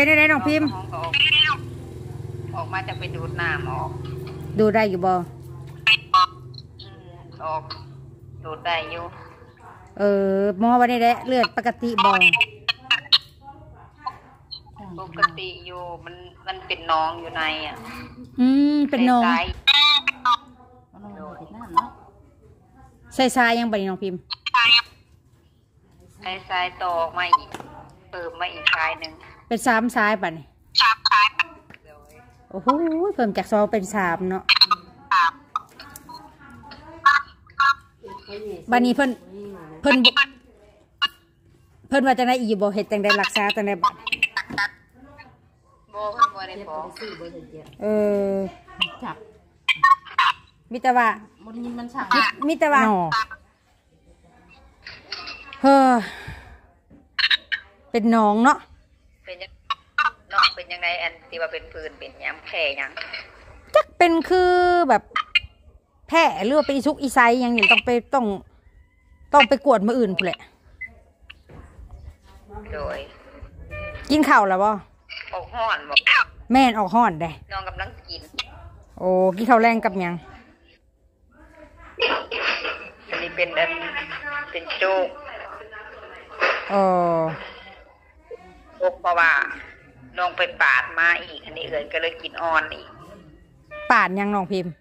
เป็นอะไรน้องพิมพ์ห้องก็ออกออกมาจะไปดูดน้ำออกดูได้อยู่บ่อืมออก ดูดได้อยู่เออหมอวันนี้ได้เลือดปกติบ่ปกติอยู่มันมันเป็นน้องอยู่ในอะอืมเป็นน้องใสใส่ทรายยังบ่นี่น้องพิมพ์ ๆใส่สายต่อออกมาอีกเติมมาอีกสายหนึ่ง เป็นสามทรายป่ะนี่เดี๋ยวโอ้โหเพิ่มจากสองเป็นสามเนาะบัดนี้เพิ่นเพิ่นบ่เพิ่นว่าจังไดอีกบ่เฮ็ดจังไดรักษาจังไดบัดโบเพิ่นบ่ได้บอกเออจับมีแต่ว่ามันยินมันสั่งมีแต่ว่าเฮ้อเป็นน้องเนาะเป็นยัง น้องเป็นยังไงอันที่ว่าเป็นพื้นเป็นหยังแผลหยังจักเป็นคือแบบแพ้หรือว่าเป็นอีชุกอีไซหยังอยู่ต้องไปต้อง ต้องไปกวดมืออื่นพูนแหละโดยกินข้าวแล้วบ่ออกห้อนบอกแม่นออกห้อนได้น้องกำลังกิน โอ้กินข้าวแรงกับหยังอันนี้เป็นอันเป็นโจ๊กเออโจ๊กเพราะว่า น้องไปปาดมาอีก อันนี้เอิญก็เลยกินอ่อนอีก ปาดหยังน้องพิมพ์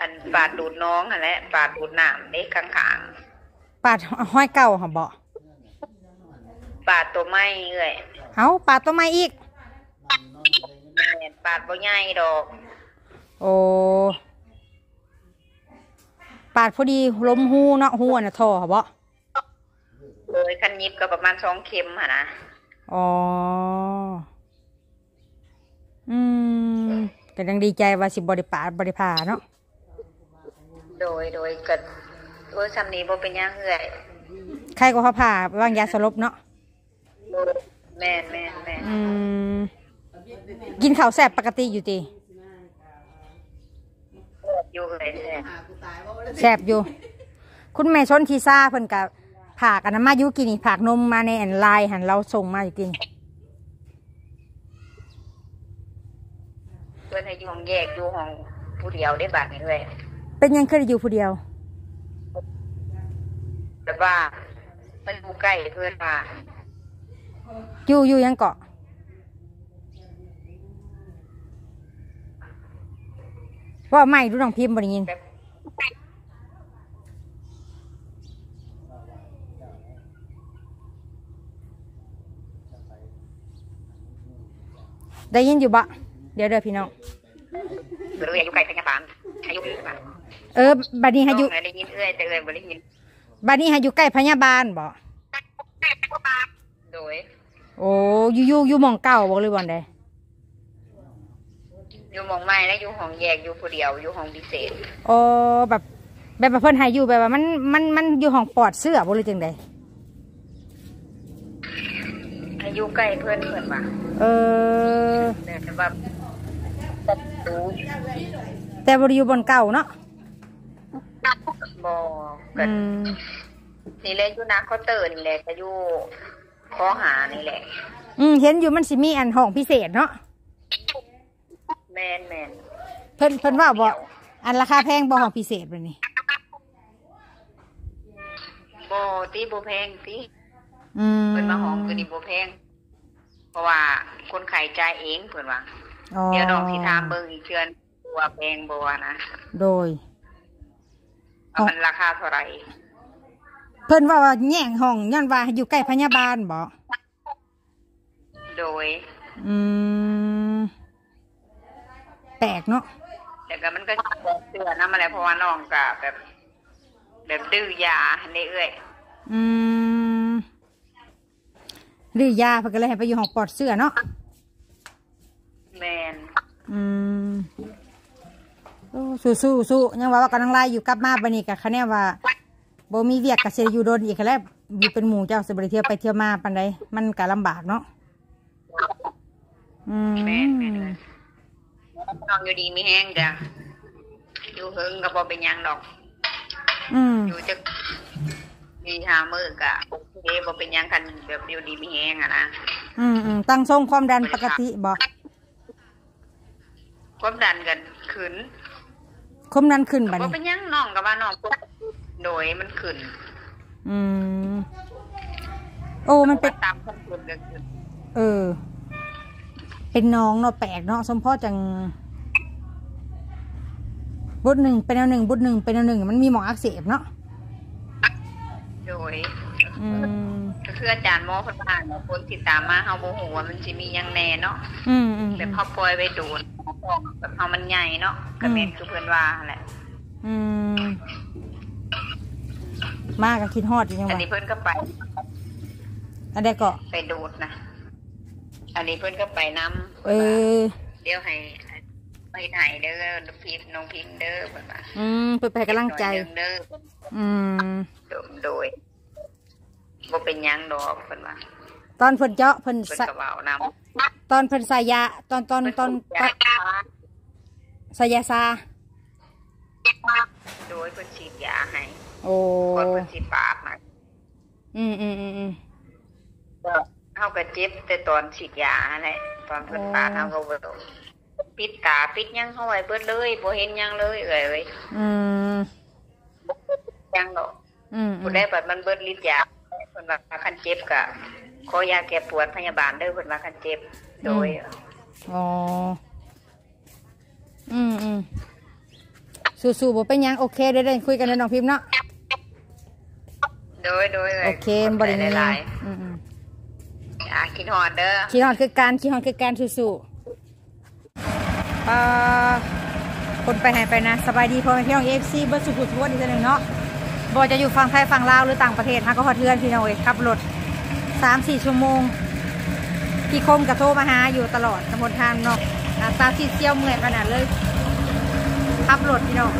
อันปาดดูดน้องอันแหละปาดดูดน้ำเด็กข้างปาดห้อยเก่าค่ะบ่ๆปาดตัวไม้เอ้ยเอาปาดต้นไม้อีก แม่นปาดบ่ใหญ่ดอก โอ้ปาดพอดีล้มหูเนาะหูอันน่ะท่อค่ะบ่โดยคันยิบก็ประมาณสองเข็มค่ะนะ อ๋อ อืมก็ยังดีใจว่าสิบริปาดบริพาเนาะ โดยโดยเกิดโอ้ยซ้ำนี้บ่เป็นหยังเอ้ยใครก็เขาผ่าวางยาสลบเนาะแม่นแม่นแม่นอืม กินข้าวแซ่บปกติอยู่ตีอยู่เอ้ยแท้ แซ่บอยู่ คุณแม่ชนทีซ่าเพิ่นกับ ผากอันนั้นมาอยู่กินนี่ผากนมมาในแอนไลน์หันเราส่งมาอยู่กินเพื่อนให้อยู่ห้องแยกอยู่ห้องผู้เดียวได้บาดนี้ด้วยเป็นยังเคยอยู่ผู้เดียวแต่ว่ามันอยู่ใกล้เพื่อนว่าอยู่อยู่ยังเกาะว่าไม่รู้น้องพิมพ์บริยินแบบ ได้ยินอยู่บะเดี๋ยวเดี๋ยวพี่น้องเอื้อยอยู่ใกล้พยาบาลอายุพยาบาลเออบัดนี้ให้อยู่น้งได้ยินเอื้อยแต่เอื้อยบ่ได้ยินบัดนี้ให้อยู่ใกล้พยาบาลบ่โดยโอ้อยู่อยู่อยู่หมองเก่าบอกเลยวันใดอยู่หมองไม้และอยู่ห้องแยกอยู่ผู้เดียวอยู่ห้องพิเศษโอ้แบบแบบว่าเพิ่นให้อยู่แบบว่ามันมันมันอยู่ห้องปลอดเสื้อบ่เลยจังใด อายุใกล้เพื่อนเพื่อนว่าเออแต่ว่าประตูแต่บ่ได้อยู่บนเก่าเนาะบ่กัอืนมนี่แหละอยู่นาเคาน์เตอร์นี่แหละก็อยู่ข้อหานี่แหละ อืมเห็นอยู่มันสิมีอันห้องพิเศษเนาะแมนแมนเพิ่นเพิ่นว่าบ่อันราคาแพงบ่ห้องพิเศษบัดนี้บ่ตีบ่แพงตีอืมเพิ่นมาห้องคือนี่บ่แพงเพ ราะว่าคนไข้จ่ายเองเพิ่นว่าอ๋อเดี๋ยวน้องสิถามเบิ่งอีกเทื่อว่าแพงบ่นะโดยว่ามันราคาเท่าไหร่เพิ่นว่าว่าแย่งห้องย้อนว่าอยู่ใกล้พยาบาลบ่โดย อืมแปลกเนาะแล้วก็มันก็เตือนนำอะไรเพราะว่าน้องก็แบบ แบบดื้อยาในเอ้ยอืม หรือยาเพิ่นก็เลยให้ไปอยู่ห้องปลอดเสื้อเนาะแมนอืมโอ้สู้สู้สู้ยังว่าว่ากำลังไล่อยู่กลับมาบันนี้กับคะแนนว่าบ่มีเวียกกับเซอยู่โดนอีกแล้วอยู่เป็นหมู่เจ้าสิบริเที่ยวไปเที่ยวมาปันใดมันก็ลำบากเนาะอืมแมนแมนเลยน้องอยู่ดีมีแห้งจ้ะอยู่หึงก็บ่เป็นหยังดอก อืมอยู่จะ มีหามือกะโอเคบ่เป็นหยังคันแบบอยู่ดีมีแห้งอะนะอืมอืมตั้งทรงความดันปกติบ่ความดันกันขึ้นความดันขึ้นบัดก็นี้เป็นหยังน้องกับว่าน้องปกติโดยมันขึ้น อืมโอ้มันเป็นตามความขึ้นก็ขึ้นเออ เป็นน้องเนาะแปลกเนาะสมพ่อจังบุตรหนึ่งเป็นแนวหนึ่งบุตรหนึ่งเป็นแนวหนึ่งมันมีหมองอักเสบเนาะ โดยอืมก็คืออาจารย์หมอเพิ่นว่าเนาะคนที่ตามมาเฮาบ่ฮู้ว่ามันสิมีหยังแน่เนาะอืมอืมแบบเฮาปล่อยไว้โดนแบบเฮามันใหญ่เนาะก็แม่นคือเพิ่นว่าแหละอืมมากกับคิดฮอดอยู่ยังอันวะนี้เพิ่นก็ไป อันใดก็ไปดูดนะ อันนี้เพิ่นก็ไปนำเออ เดี๋ยวให้ไปถ่ายเด้อพิมพ์น้องพิมพ์เด้อเพิ่นว่าอืมไปไปกำลังใจ หน่อยหนึ่เด้ออืม โดยโดยบ่เป็นหยังดอกเพิ่นว่าตอนเพิ่นเจาะเพิ่นเพิ่นใส่ก็เว้านำตอนเพิ่นใส่ยาตอนตอนตอนตอนใส่ยาซา โดยเพิ่นฉีดยาให้โอ้ ก่อนเพิ่นสิปาดนะอืมอืมอืมอืมก็เฮาก็เจ็บแต่ตอนฉีดยานั่นแหละตอนเพิ่นปาดเฮาก็บ่ปิดตาปิดหยังเฮาไว้เบิดเลยบ่เห็นหยังเลยเอ้ยเอ้ยอืมบ่เห็นหยังดอกอืมอื ผู้มได้บัดมันเบิดฤทธิ์ยาเพิ่นว่าคันเจ็บก็ขอยาแก้ปวดพยาบาลเด้อเพิ่นว่าคันเจ็บ โดยอ๋ออืมอืมสู้ๆบ่เป็นหยังโอเคได้ได้คุยกันแล้วน้องพิมพ์เนาะโดยโดยโอเคบ่ได้หมีลายอืมอืมๆอะคิดฮอดเด้อขี้ฮอนคือการขี้ฮอนคือการสู้ๆอ่าคนไปไหนไปนะสบายดีพ่อแม่พี่น้องเอฟซีเบิร์ดสุขุทั่วดีจังหนึ่งเนาะ บ่จะอยู่ฝั่งไทยฝั่งลาวหรือต่างประเทศฮะก็ฮอดเทือนพี่น้องเอ้ยขับรถสามสี่ชั่วโมง พี่คมกับโทรมาหาอยู่ตลอดสมุนทางเนาะนาตาซีเซี่ยวเมื่อยขนาดเลยขับรถพี่น้อง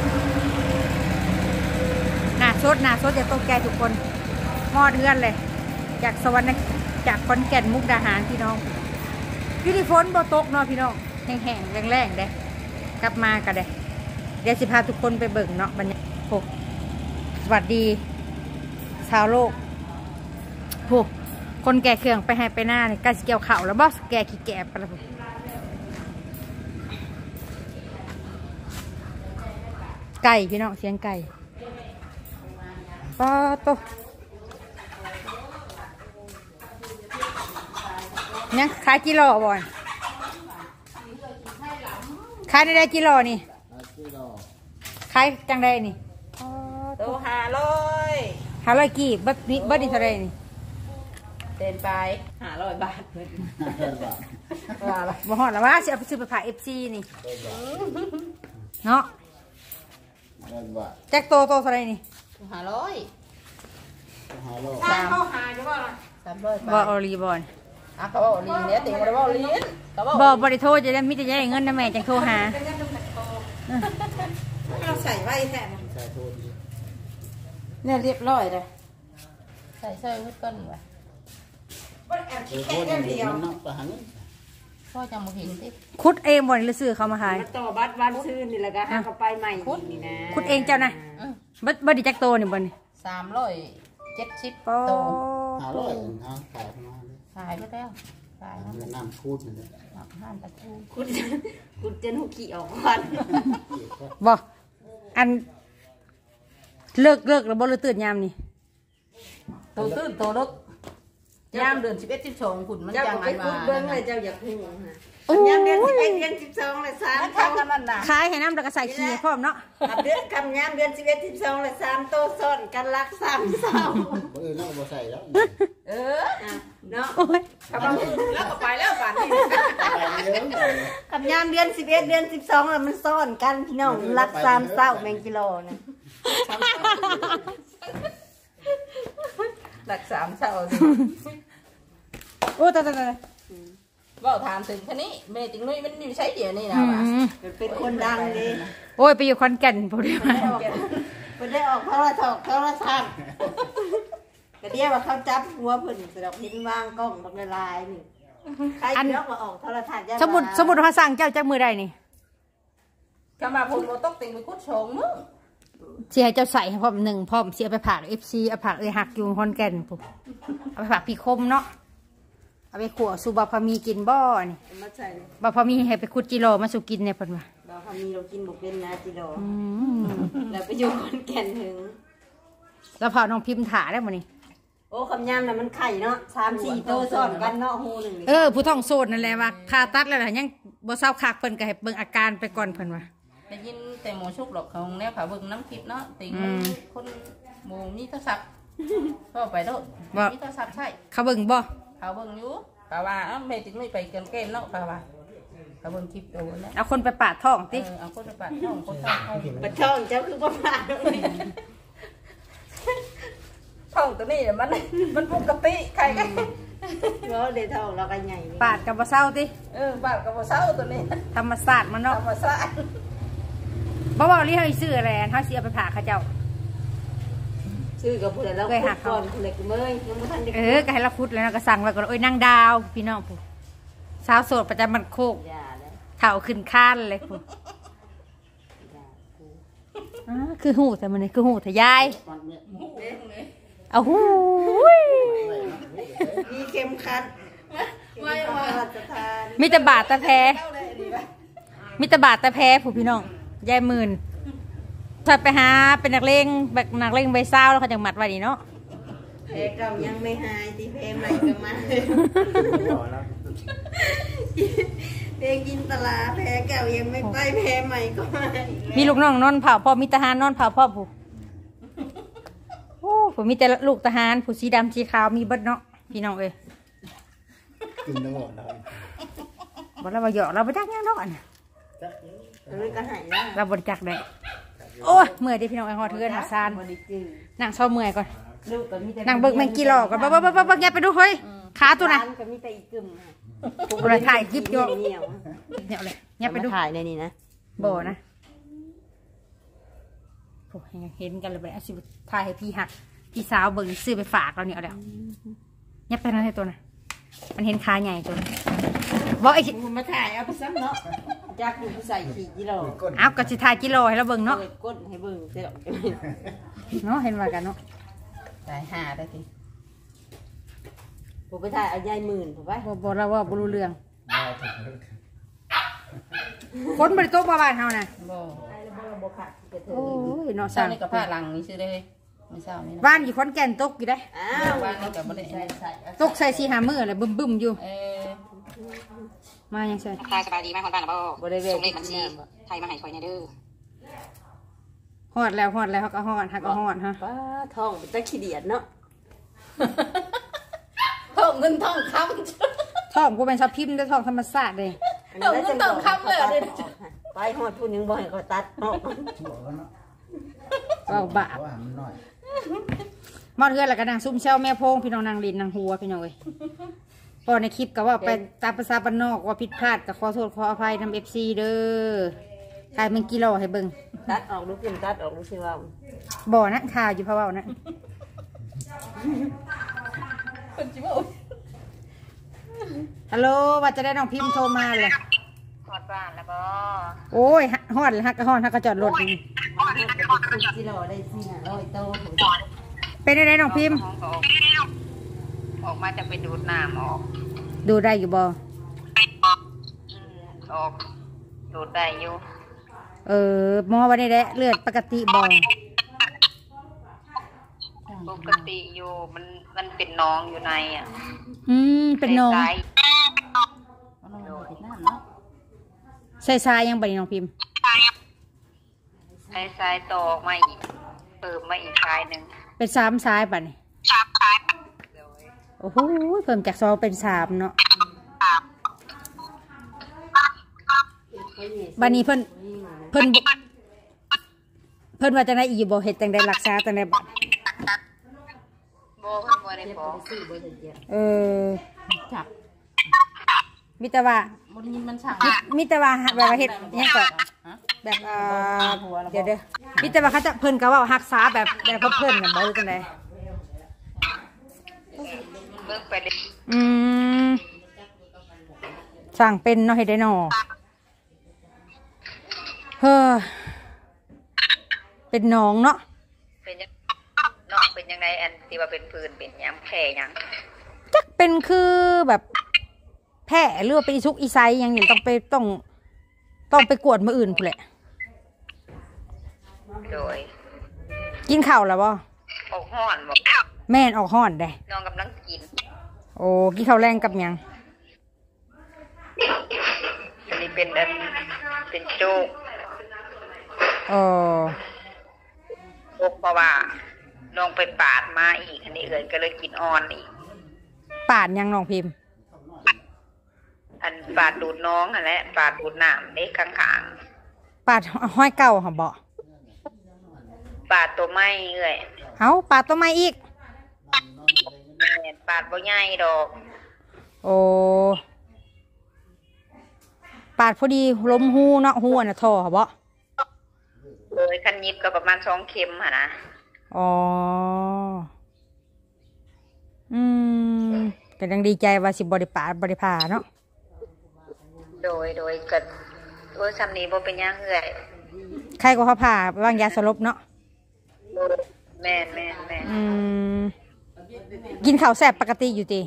หนาชดหนาชดอย่าตกใจทุกคนมอดเทือนเลย จากสวรรค์จากขอนแก่นมุกดาหารพี่น้องพี่ที่ฝนบ่ตกเนาะพี่น้องแห้งๆแรงๆเด้กลับมากันเด้เดี๋ยวสิพาทุกคนไปเบิ่งเนาะบรรยากาศ สวัสดี ชาวโลกโอ้คนแก่เครื่องไปให้ไปหน้านี่ใกล้สิเกี่ยวเข่าวแล้วบ่แก่ขี้แก่ไปแล้วพุ่นไก่พี่น้องเสียงไก่ป้าโตเนี่ยขายกิโลบ่อยขายได้ได้กิโลนี่ขายจังได้นี่ โตหาร้อยหาร้อยกี่เบิดนี่เบิดนี่เท่าไรนี่เดินไปหาร้อยบาทเพิ่นว่าละบ่ฮอดละว่าสิเอาไปซื้อไปฝากเอฟซีนี่เนาะแจ็คโตโตเท่าไรนี่หาร้อยสามสามร้อยบาทบ่ออลีบอนอะเขาบอกลีนเนี่ยติงมาได้บอกลีนเขาบอกบ่บ่ได้โทรจะได้มิจะได้เงินนะแม่จังโทรหาเราใส่ไว้แท้ เนี่ยเรียบร้อยเลยใส่ใส่ไว้ก่อนว่ะพ่อจำมาเห็นสิคุดเองบ่หรือซื้อเขามาขายต่อบัตรวันซื่นนี่แหละก็หาก็ไปใหม่นี่นะคุดเองเจ้านะอืมเบิดเบิดดิจักโตนี่บ่นี่สามร้อยเจ็ดสิบโอ้โตหาร้อยทางขายมาขายไปแล้วขายแล้วแล้วน้ำพูดเลยห้านตะกูคุณคุณจะนุขี่ออกก่อนบ่อัน เลิกเลิกแล้วบ่เลยตื่นยามนี่โตตื้นโตลึกยามเดือนสิบเอ็ดสิบสองขุนมันเจ้าจังก็ไงไปคุมาดเบิ้งเลยเจ้าอยากหูฮะโอ้ยยามเดือนสิบเอ็ดเดือนสิบสองเลยสามแล้วโตทำกันนั่นน่ะขายให้น้ำแล้วก็ใส่ขี้พร้อมเนาะกับเดือนคำยามเดือนสิบเอ็ดสิบสองเลยสามโตซ้อนกันรักสามเศร้าคนอื่นเราก็บ่ใส่แล้วเอออะเนาะโอ้ยเขาบอกแล้วก็ไปแล้วป่านนี้ไปเยอะเลยกับยามเดือนสิบเอ็ดเดือนสิบสองแล้วมันซ้อนกันพี่น้องรักสามเศร้าแมงกิโลนะ หลักสามเท่าสิโอ้ตายตายตายบอกถามถึงแค่นี้แม่ติงนุ้ยมันอยู่ใช้เดียวนี่นะอืว่ะมเป็นคนดังเลยโอ้ยไปอยู่คอนแก่นพอดีมามันได้ออกโทรทัศน์โทรทัศน์ก็เดียวว่าเขาจับหัวเพิ่นสะดอกเห็นวางกล้องบักละลายนี่ใครเนาะมาออกโทรทัศน์ยาสมุดสมุดเขาสั่งเจ้าจากมือใดนี่ก็มาผมโมตกติงไปคุดชงมึง เสียให้เจ้าใส่ให้พร้อมหนึ่งพร้อมเสียไปผักเอฟซีเอาผักเอ้ยหักอยู่คอนแก่นปุ๊บเอาไปผักพี่คมเนาะเอาเอาไปขั่วสู่บ่พอมีกินบ่นี่เอามาใส่เลยบ่พอมีให้ไปขุดจิโร่มาสู่กินเนี่ยเพิ่นว่าเราพอมีเรากินบุกเป็นนะจิโร่อืมแล้วไปอยู่คนแก่นถึงแล้วพอน้องพิมพ์ถ่าได้บ่นี่โอ้คำยำน่ะมันไข่เนาะสามสี่โตวซ้อนกันเนาะหูหนึ่งนี่เออผู้ท้องโสดนั่นแหละว่าผ่าตัดแล้วล่ะยังบ่เศร้าคักเพิ่นก็ให้เบิ่งอาการไปก่อนเพิ่นว่า ได้ยินแต่หมูชุกหรอกของแนวขาเบิ่งน้ำคลิปเนาะติงอืม คนหมูมีโทรศัพท์ก็ไปโลดบ่ มีโทรศัพท์ใช่เขาเบิ่งบ่เขาเบิ่งอยู่เขาว่าเอ้าแม่ติดไม่ไปเกินเกณฑ์เนาะเขาว่าเขาเบิ่งคลิปตัวแล้วเอาคนไปปาดท้องเอติอเอาคนไปปัดช่องคนช่องเขาปัดช่องเจ้าคือประมาณนี้ช่องตัวนี้มันมันปกติใครกันเพราะเดี๋ยวท้องเราก็ใหญ่นี่ปาดกับบ่เศร้าติเออบ้านกับบ่เศร้าตัวนี้ธรรมศาสตร์มันเนาะธรรมชาติ บ่เว้าเรียกให้ซื้ออะไรเฮาสิเอาไปผ่าเขาเจ้า ซื้อกับผู้ใดเราเคยหักก่เขาอนผู้ใดก็เมื่อยยังไม่ทันได้เออก็ให้เราคุดแล้วเราก็สั่งไว้ก่อนโอ้ยนางดาวพี่น้องผู้สาวโสดประจำบันโคกอย่าเลยเถ่าขึ้นข้านเลยผู้อย่ากูอ่าคือหูแต่มันนี่คือหูแต่ยายมันเนี่ยเอาหูยมีเข็มขัดไม่ว่าสถานมีแต่บาทตะแพมีแต่บาทตะแพผู้พี่น้อง ยายหมื่นถ้าไปหาเป็นนักเลงแบบนักเลงใบเศร้าแล้วเขาจะมัดไว้นี่เนาะแผลเก่ายังไม่หายตีแผลใหม่ก็มาต่อแล้วเพลงกินตลาแผลเก่ายังไม่ไปแผลใหม่ก็มาอีกแล้วมีลูกน้องนอนเผาพ่อมีทหารนอนเผาพ่อผู้โอ้ผมมีแต่ลูกทหารผู้สีดำสีขาวมีเบิดเนาะพี่น้องเอ้ยกินตลอดเลยบอกเราว่าหยอกเราไปจักยังเนาะ อันน่ะจักแล้วมันก็หายแล้วเราบริจักได้โอ้ยเมื่อยดิพี่น้องไอ้หอเทือนหาซานบริจือนั่งเศร้าเมื่อยก่อนลูกก็มีแต่นั่งเบิกแมงกี่หลอกก่อนบ๊บบ๊บบ๊บบ๊บอย่าไปดูเฮ้ยขาตัวน่ะก็มีแต่อีกกึ่มค่ะกูเลยถ่ายคลิปอยู่เหนียวเนี่ยเลยอย่าไปดูถ่ายในนี้นะโบนะโอ้ยเห็นกันเลยไปอาชีพถ่ายให้พี่หักพี่สาวเบิ่งซื้อไปฝากเราเนี่ยเอาแล้วยับไปนั่นให้ตัวน่ะมันเห็นขาใหญ่ตัวน่ะ บอกไอ้คุณมาถ่ายเอาไปซ้ำเนาะจากอยู่ผู้ใส่ขีดกิโลก้นเอากระสิถ่ายกิโลให้เราเบิ่งเนาะเปิดก้นให้เบิ่งเสร็จเนาะเห็นว่ากันเนาะตายห่าได้ทีผมไปถ่ายเอายายหมื่นผมไปบ่บ่เราว่าบ่รู้เรื่องได้ถึงคนบริโตกมาบ้านเฮาน่ะบ่โอ้ยเนาะเช้าสั่งนี่กับผ้าหลังนี่ซื้อได้ไม่เช้านี่นะบ้านอยู่ขอนแก่นตกอยู่ได้อ้าวบ้านนี่กับบ่ได้ใส่ใส่ตกใส่สีหามือเลยบึ้มบึ้มๆอยู่เออ มายังใส่ค่ะสบายดีมากคนบ้านนะบ่บริเวณส่งเลขบัญชีไทยมาให้คอยในเด้อฮอดแล้วฮอดแล้วเขาก็ฮอดฮักก็ฮอดฮะป้าทองเป็นตะขี้เดียดเนาะท่องเงินท่องคท้องกูเป็นชาวพิมพ์ได้ท้องธรรมศาสตร์เลยอันนั้นจังบอกเขาตัดออกค่ะไปหอดผู้หนึงบ่ให้เขาตัดออกบอกแล้วเนาะเอาบาปเพราะว่ามันน้อยมอดเฮือนแล้วก็นางซุ่มเซลแม่โพงพี่น้องนางลินนางหัวพี่น้องเอ้ย พอในคลิปก็ว่าไปตามภาษาบ้านนอกว่าผิดพลาดก็ขอโทษขออภัยนำเอฟซีเด้อถ่ายมันกิโลให้เบิ่งตัดออกดูขึ้นตัดออกดูสิว่าบ่อนะข่าวอยู่เพราะว่านะำเป็นจิ๋วฮัลโหลว่าจะได้น้องพิมพ์โทรมาเลยฮอดบ้านแล้วบ่โอ้ยฮอดแล้วฮักก็ฮอดฮักก็จอดรถนี่กิโลได้สี่ห้าร้อยโตเป็นได้น้องพิมพ์ห้ องก็ออกออกมาจะไปดูดน้ำออกดูได้อยู่บ่อืมออก ดูดได้อยู่เออหมอวันนี้แหละเลือดปกติบ่ปกติอยู่มันมันเป็นน้องอยู่ในอะอืมเป็นน้องสายเอาน้องไปนั่นเนาะใส่ทรายยังบ่ได้น้องพิมพ์สายสายต่อออกมาอีกเปิดมาอีกสายหนึ่งเป็นสามทรายป่ะนี่ สามสายโอ้โหเพิ่มจากสองเป็นสามเนาะบันนี้เพิ่นเพิ่นบ่เพิ่นว่าจังไดอีบ่เฮ็ดจังไดรักษาจังไดบัดโบเพิ่นบ่ได้บอกเออจับมีแต่ว่าบ่ได้ยินมันช่างมีมีแต่ว่าแบบว่าเฮ็ดหยังก็ฮะแบบเอ่อเดี๋ยวเด้อมีแต่ว่าเขาจะเพิ่นก็เว้ารักษาแบบแบบเพิ่นน่ะบ่รู้จังได เบิ่งไปเลยอืมสั่งเป็นเนาะเฮ็ดได้เนาะเฮ้อเป็นน้องเนาะเป็นยังน้องเป็นยังไงอันที่ว่าเป็นพื้นเป็นหยังแผลหยังจักเป็นคือแบบแพ้หรือว่าเป็นอีซุกอีไซหยังนี่ต้องไปต้อง ต้องไปกวดมืออื่นพู้นแหละโดยกินข้าวแล้วบ่ออกห้อนบอกแม่นออกห้อนได้น้องกำลังกิน โอ้กินข้าวแรงกับหยังอันนี้เป็นอันเป็นโจ๊กเออโจ๊กเพราะว่าน้องไปปาดมาอีก อันนี้เอิญก็เลยกินอ่อนอีกปาดหยังน้องพิมพ์ อันปาดดูดน้องอันแหละปาดดูดน้ำเด็กข้างปาดห้อยเก่าค่ะบ่ๆปาดตัวไม้เอ้ยเอาปาดต้นไม้อีกแม่นปาดบ่ใหญ่ดอก โอ้ปาดพอดีล้มหูเนาะหูอันน่ะท่อค่ะบ่โดยคันยิบก็ประมาณสองเข็มค่ะนะอ๋อ อืมก็ยังดีใจว่าสิบริปาดบริพาเนาะ โดยโดยก็โอ้ยซำนี้บ่เป็นหยังเอ้ยใครก็เขาผ่าวางยาสลบเนาะ แม่นแม่นแม่น อืม กินข้าวแซ่บปกติอยู่ติ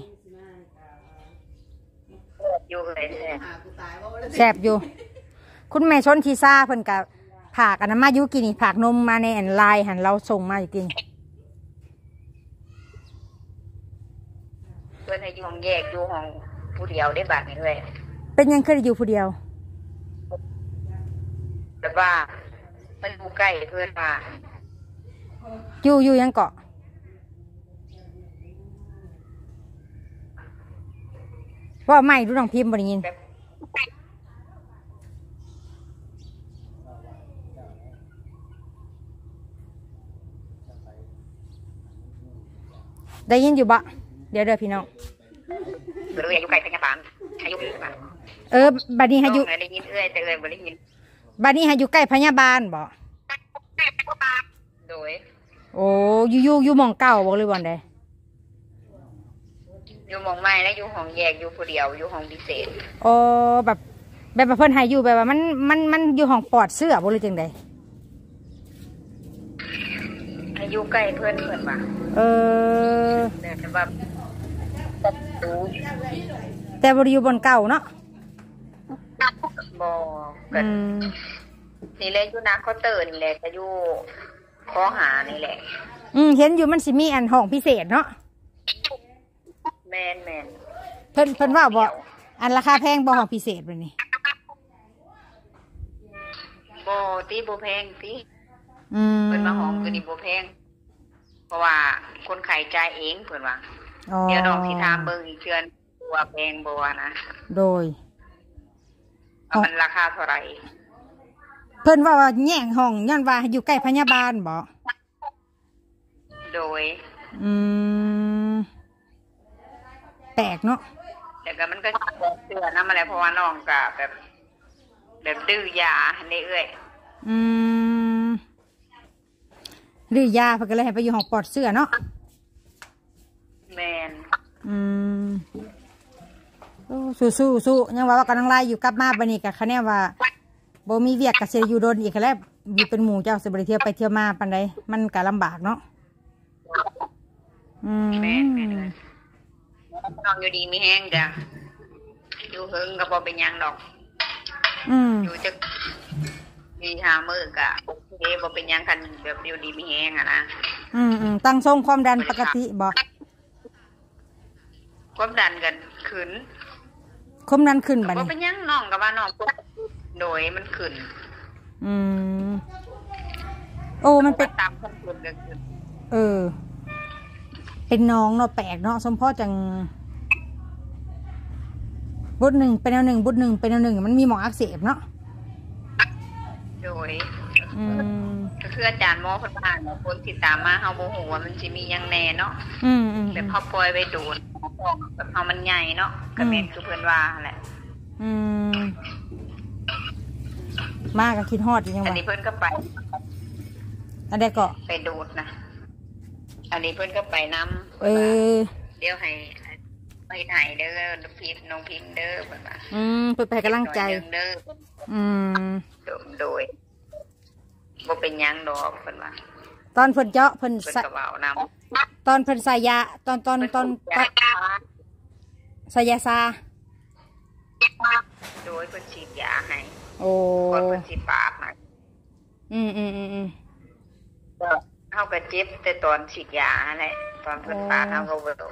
อยู่เอ้ยแท้แซ่บอยู่ คุณแม่ชนทีซ่าเพิ่นกับผากอันนั้นมาอยุกินนี่ผากนมมาในแอนไลน์หันเราส่งมาอยู่กินเพิ่นให้อยู่ห้องแยกอยู่ห้องผู้เดียวได้บาดนี้เลยเป็นยังเคยอยู่ผู้เดียวแต่ว่ามันอยู่ใกล้เพิ่นว่าอยู่อยู่ยังเกาะ ว่าไม่ดูน้องพิมพ์บริยินแบบได้ยินอยู่บะเดี๋ยวเดี๋ยวพี่น้องหรืออยู่ใกล้พยาบาลอายุพยาบาลเออบัดนี้ให้อยู่น้องได้ยินเอ้ยแต่เอ้ยบ่ได้ยินบัดนี้ให้อยู่ใกล้พยาบาลบ่โดย โอ้อยู่อยู่อยู่หมองเก่าบอกเลยวันใด อยู่หมองไม้และอยู่ห้องแยกอยู่ผู้เดียวอยู่ห้องพิเศษโอ้แบบแบบว่าเพิ่นให้อยู่แบบว่ามันมันมันอยู่ห้องปลอดเสื้อบ่เลยจังใดอายุใกล้เพื่อนเพื่อนว่าเออแต่ว่าประตูแต่บ่ได้อยู่บนเก่าเนาะบ่กัอืนมนี่แหละอยู่นาเคาน์เตอร์นี่แหละก็อยู่คอหานี่แหละ อืมเห็นอยู่มันสิมีอันห้องพิเศษเนาะ แมนแมนเพิ่นเพิ่นว่าบ่อันราคาแพงบ่ห้องพิเศษบัดนี้บ่ตีบ่แพงตีอืมเพิ่นมาห้องตัวนี้บ่แพง เพราะว่าคนขายจ่ายเองเพิ่นว่าอ๋อเดี๋ยวน้องสิถามเบิ่งอีกเทื่อนว่าแพงบ่ว่านะโดยว่ามันราคาเท่าไหร่เพิ่นว่าว่าแย่งห้องย้อนว่าอยู่ใกล้พยาบาลบ่โดย อืม แปลกเนาะแต่ก็มันก็เชื่อนำอะไรเพราะว่าน้องก็แบบ แบบดื้อยานี่เอ้ยอืมหรือยาเพิ่นก็เลยให้ไปอยู่ห้องปลอดเสื้อเนาะแมนอืมโอ้สู้สู้สู้ยังว่าว่ากำลังไล่อยู่กลับมาบันนี้กับคะแนนว่าบ่มีเวียกกับเซอยู่โดนอีกแล้วอยู่เป็นหมู่เจ้าสิบริเที่ยวไปเที่ยวมาปันใดมันก็ลำบากเนาะอืมแม่ นแม่นเลยน้องอยู่ดีมีแห้งจ้ะอยู่เฮิงก็บ่เป็นหยังดอก อืมอยู่จักมีหามือกะโอเคบ่เป็นหยังคันแบบอยู่ดีมีแห้งอะนะอืมอืมตั้งทรงความดันปกติบ่ความดันกันขึ้นความดันขึ้นบัดบ่นี้เป็นหยังน้องก็ว่าน้องโดยมันขึ้น อืมโอ้มันเป็นตามความขึ้นก็ขึ้นเออ เป็นน้องเนาะแปลกเนาะสมพ่อจัง บุตรหนึ่งเป็นแนวหนึ่งบุตรหนึ่งเป็นแนวหนึ่งมันมีหมองอักเสบเนาะโดยอืมก็คืออาจารย์หมอเพิ่นว่าเนาะคนที่ตามมาเฮาบ่ฮู้ว่ามันสิมีหยังแน่เนาะอืมอืมแบบเฮาปล่อยไว้โดนแบบเฮามันใหญ่เนาะก็แม่นคือเพิ่นว่าแหละอืมมากก็คิดฮอดอยู่ยังอันวะนี้เพิ่นก็ไปอันใดก็ไปดูดนะอันนี้เพิ่นก็ไปนำเออเดี๋ยวให้ ไปไหนเด้อน้องพิมพ์น้องพิมพ์เด้อเพิ่นว่าอืมเปิดไปให้กำลังใจ หน่อยหนึ่งเด้ออืม โดยโดยบ่เป็นหยังดอกเพิ่นว่าตอนเพิ่นเจาะเพิ่นเพิ่นใส่ก็เว้านำตอนเพิ่นใส่ยาตอนตอนตอนตอนใส่ยาซา โดยเพิ่นฉีดยาให้โอ้ก่อนเพิ่นสิปาดนะอืมอืมอืมอืมก็เฮาก็เจ็บแต่ตอนฉีดยาแหละตอนเพิ่นปาดอ๋อเฮาก็บ่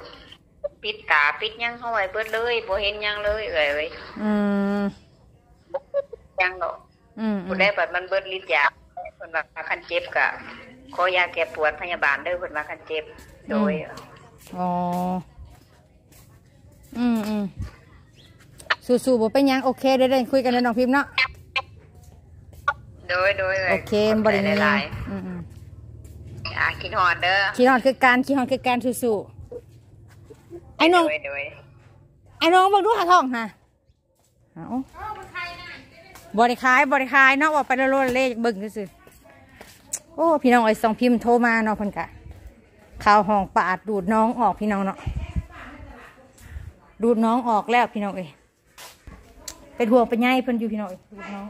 ปิดตาปิดหยังเฮาไว้เบิดเลยบ่เห็นหยังเลยเอ้ยเอ้ยอืมบ่เห็นหยังดอกอืมอืผู้มใดบัดมันเบิดฤทธิ์ยาเพิ่นว่าคันเจ็บก็ขอยาแก้ปวดพยาบาลเด้อเพิ่นว่าคันเจ็บ โดยอ๋ออืมอืมสู้ๆบ่เป็นหยังโอเคได้ได้คุยกันในน้องพิมพ์เนาะโดยโดยโอเคบ่ได้มีหลายอืมอืมๆอ่ากินฮอดเด้อขี้ฮอดคือการขี้ฮอดคือการสู้ๆ ไอ้น้อง โดยโดยไอ้น้องเบังดูหาทองฮะเอาบริขายบริขายเนาะว่าไปแล้วโลดเล่เบิ่งซื่อๆโอ้พี่น้องไอ้สองพิมพ์โทรมาเนาะเพิ่นกะข่าวห้องปาดดูดน้องออกพี่น้องเนาะดูดน้องออกแล้วพี่น้องเอ้ยเป็นห่วงเป็นใยเพิ่นอยู่พี่น้องเอ้ยดูดน้อง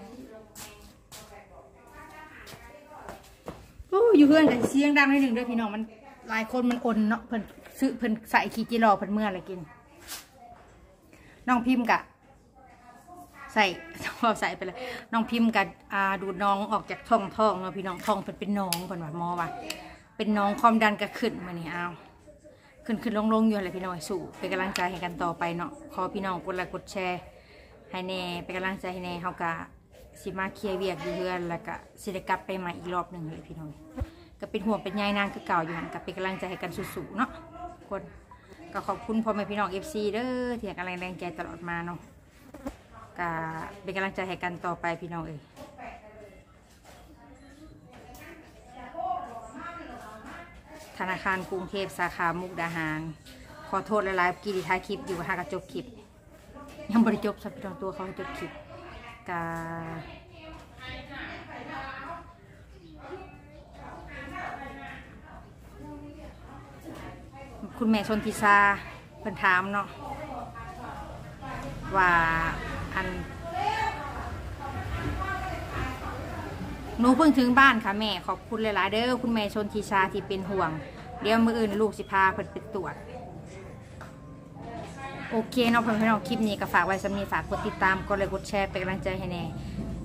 โอ้อยู่เพื่อนกันเสียงดังนิดหนึ่งเด้วยพี่น้องมันหลายคนมันอนเนาะเพิ่น ซื้อเพิ่นใส่ขี้จิรอเพิ่นเมื่ออะไรกิน น้องพิมพ์กะ ใส่พอใส่ไปเลยน้องพิมพ์กะอ่าดูดน้องออกจากท้องท้องเนาะพี่น้องท้องเป็นเป็นน้องเพิ่นว่ามอว่าเป็นน้องความดันก็ขึ้นมาเนี่ยเอาขึ้นขึ้นลงลงอยู่อะไรพี่น้องสู้เป็นกำลังใจให้กันต่อไปเนาะขอพี่น้องกดไลค์กดแชร์ให้แน่เป็นกำลังใจให้แน่เฮากะสิมาเคลียร์เวียกอยู่เพื่อนแล้วก็สิได้กลับไปใหม่อีกรอบหนึ่งเลยพี่น้องก็เป็นห่วงเป็นใยนางคือเก่าอยู่หันกับเป็นกำลังใจให้กันสู้ๆเนาะ คน ก็ขอบคุณพ่อแม่พี่น้อง FC เด้อที่ให้กำลังแรงใจตลอดมาเนาะก็เป็นกำลังใจให้กันต่อไปพี่น้องเอยธนาคารกรุงเทพสาขามุกดาหาร ขอโทษหลายๆกีดีท้ายคลิปอยู่หากระจบคลิป ยังบริจบสักพี่น้องตัวเขาให้จบคลิปกา คุณแม่ชนทิซาเพิ่นถามเนาะว่าอันหนูเพิ่งถึงบ้านค่ะแม่ขอบคุณหลายๆเด้อคุณแม่ชนทิชาที่เป็นห่วง เดี๋ยวมืออื่นลูกสิพาเพิ่นไปตรวจโอเคเนาะเพื่อนๆเนาะคลิปนี้ก็ฝากไว้สำนีฝากกดติดตามกดไลค์กดแชร์เป็นกำลังใจให้แน่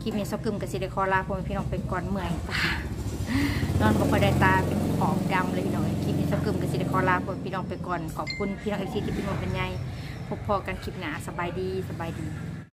คลิปนี้ซอกกึมกับสิได้ขอลาพ่อแม่พี่น้องไปก่อนเมื่อยตา นอนบ่ค่อยได้ตาเป็นหม่องดำเลยพี่น้องคลิปนี้สกึมกับสิได้ขอลาพ่อแม่พี่น้องไปก่อนขอบคุณพี่น้อง FC ที่เป็นห่วงเป็นใยพบพอกันคลิปหน้าสบายดีสบายดี